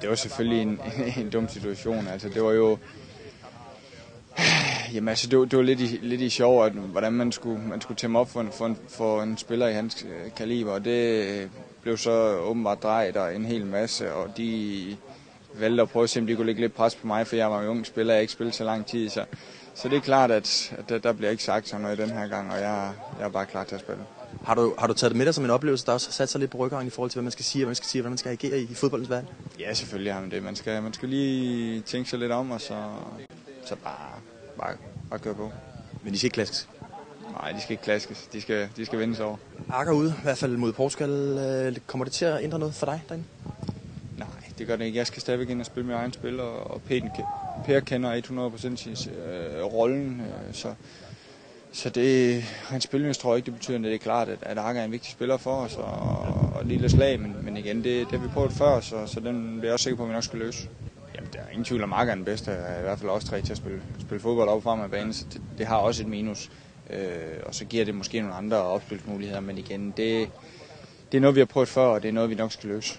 Det var selvfølgelig en, en, en dum situation. Altså, det var jo... Jamen altså, det var, det var lidt, i, lidt i sjov, at, hvordan man skulle, man skulle tæmme op for en, for, en, for en spiller i hans øh, kaliber, og det blev så åbenbart drejet og en hel masse, og de valgte at prøve at se, om de kunne lægge lidt pres på mig, for jeg var en ung spiller, jeg ikke spillet så lang tid, så, så det er klart, at, at der, der bliver ikke sagt sådan noget den her gang, og jeg, jeg er bare klar til at spille. Har du, har du taget det med dig som en oplevelse, der også har sat sig lidt på ryggen i forhold til, hvad man skal sige, hvad man skal sige, hvordan man skal agere i, i fodboldens verden? Ja, selvfølgelig har man det. Man skal, man skal lige tænke sig lidt om, og så, så bare, bare, bare køre på. Men de skal ikke klaskes. Nej, de skal ikke klaskes. De skal, de skal vendes over. Akker ude, i hvert fald mod Portugal. Øh, kommer det til at ændre noget for dig derinde? Det gør det ikke. Jeg skal stadigvæk ind og spille med egen spil, og, og Per kender 100% øh, rollen, øh, så, så det, han spiller tror jeg ikke, det betyder, at det er klart, at, at Akker er en vigtig spiller for os, og, og et lille slag, men, men igen, det, det har vi prøvet før, så, så den bliver jeg også sikker på, at vi nok skal løse. Jamen, der er ingen tvivl om, at Akker er den bedste, i hvert fald også tre til at spille, spille fodbold op frem af banen, så det, det har også et minus. Øh, og så giver det måske nogle andre opspilsmuligheder, men igen, det, det er noget, vi har prøvet før, og det er noget, vi nok skal løse.